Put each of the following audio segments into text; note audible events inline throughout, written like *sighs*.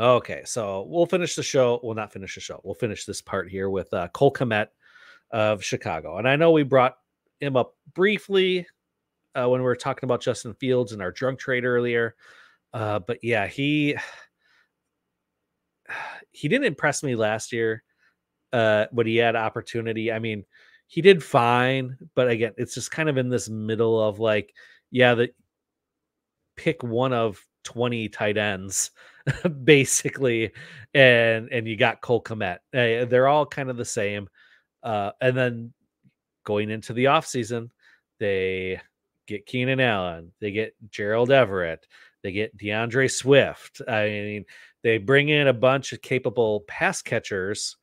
Okay, so we'll finish the show. We'll not finish the show. We'll finish this part here with uh, Cole Kmet of Chicago. And I know we brought him up briefly uh, when we were talking about Justin Fields and our drunk trade earlier. Uh, but yeah, he *sighs* he didn't impress me last year uh, when he had opportunity. I mean, he did fine, but again, it's just kind of in this middle of like, yeah, the pick one of 20 tight ends *laughs* basically and and you got Cole Kmet. Uh, they're all kind of the same. Uh, and then going into the offseason, they get Keenan Allen, they get Gerald Everett, they get D'Andre Swift. I mean, they bring in a bunch of capable pass catchers.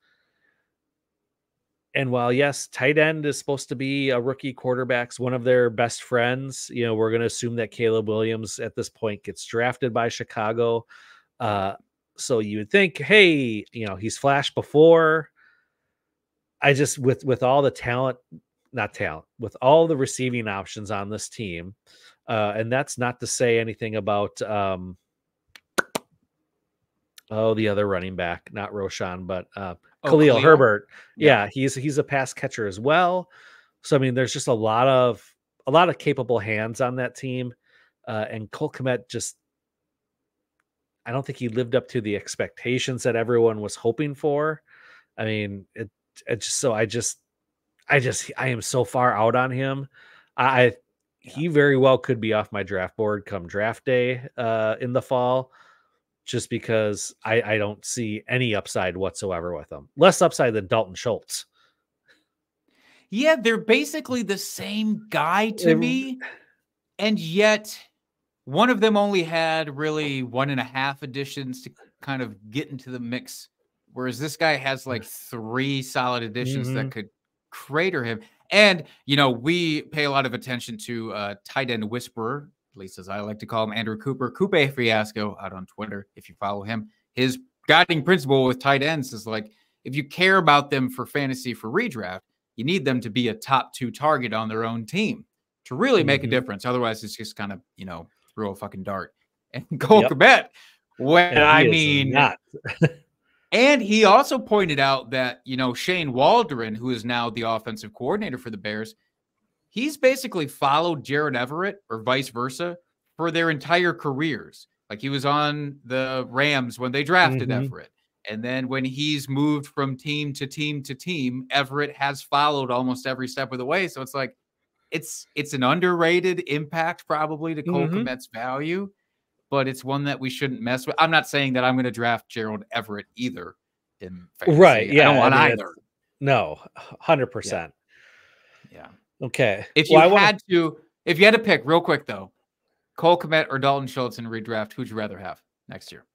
And while yes, tight end is supposed to be a rookie quarterback's one of their best friends, you know, we're going to assume that Caleb Williams at this point gets drafted by Chicago. Uh, so you would think, hey, you know, he's flashed before. I just with with all the talent, not talent, with all the receiving options on this team, uh, and that's not to say anything about um, oh the other running back, not Roschon, but uh, oh, Khalil, Khalil, Herbert. Yeah. yeah, he's he's a pass catcher as well. So I mean, there's just a lot of a lot of capable hands on that team, uh, and Cole Kmet just I don't think he lived up to the expectations that everyone was hoping for. I mean, it, it just so I just I just I am so far out on him. I he very well could be off my draft board come draft day uh in the fall just because I I don't see any upside whatsoever with them. Less upside than Dalton Schultz. Yeah, they're basically the same guy to me. And yet one of them only had really one and a half additions to kind of get into the mix, whereas this guy has like three solid additions mm-hmm. that could crater him. And you know, we pay a lot of attention to uh, tight end whisperer, at least as I like to call him, Andrew Cooper, Coupe Fiasco out on Twitter. If you follow him, his guiding principle with tight ends is like if you care about them for fantasy for redraft, you need them to be a top two target on their own team to really make mm-hmm. a difference. Otherwise, it's just kind of you know throw a fucking dart. *laughs* And Cole yep. Kmet, when I mean, *laughs* and he also pointed out that, you know, Shane Waldron, who is now the offensive coordinator for the Bears, he's basically followed Gerald Everett or vice versa for their entire careers. Like he was on the Rams when they drafted mm-hmm. Everett. And then when he's moved from team to team to team, Everett has followed almost every step of the way. So it's like, it's it's an underrated impact probably to Cole mm-hmm. Kmet's value, but it's one that we shouldn't mess with. I'm not saying that I'm going to draft Gerald Everett either. In fantasy. right, yeah, I don't want I mean, either. No, hundred percent. Yeah. Okay. If you well, had wanna... to, if you had to pick real quick though, Cole Kmet or Dalton Schultz in redraft, who'd you rather have next year?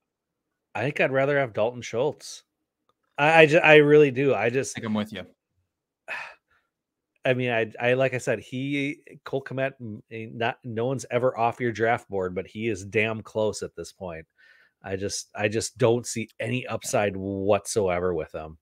I think I'd rather have Dalton Schultz. I I, just, I really do. I just I think I'm with you. *sighs* I mean, I, I like I said, he Cole Kmet, eh, not no one's ever off your draft board, but he is damn close at this point. I just I just don't see any upside whatsoever with him.